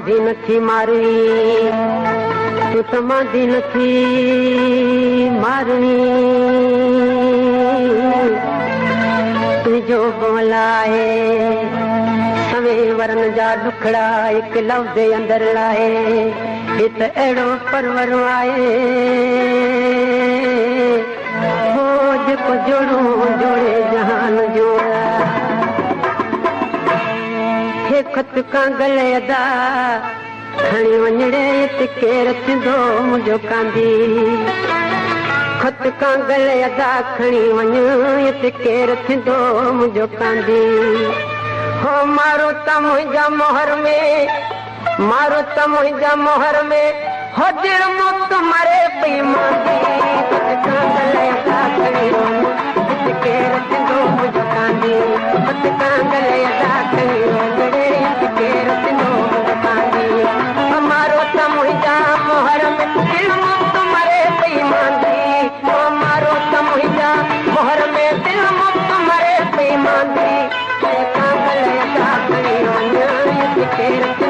سماڌي نٿي مارڻي تون سماڌي نٿي مارڻي. تنهنجو بولا آهي سوي ورن جا ڏکڙا هڪ اندر هي ته اهڙو پرور آهي کت ڪان گلي ادا کڻي وڃڙي ته ڪير ٿيندو منهنجو ڪاندي کت ڪان گلي ادا کڻي وڃ ته ڪير ٿيندو منهنجو ڪاندي هو مارو ته منهنجا موهر ۾ مارو ته منهنجا موهر ۾ هو دل مڪت مري پئي ماندي کت ڪان گلي त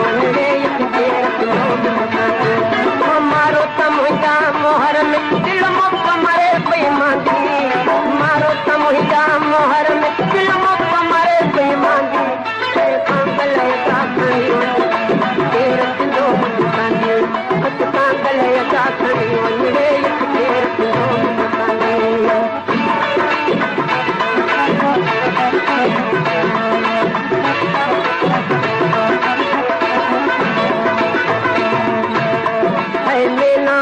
मुंहिंजा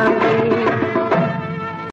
मांदी कांगल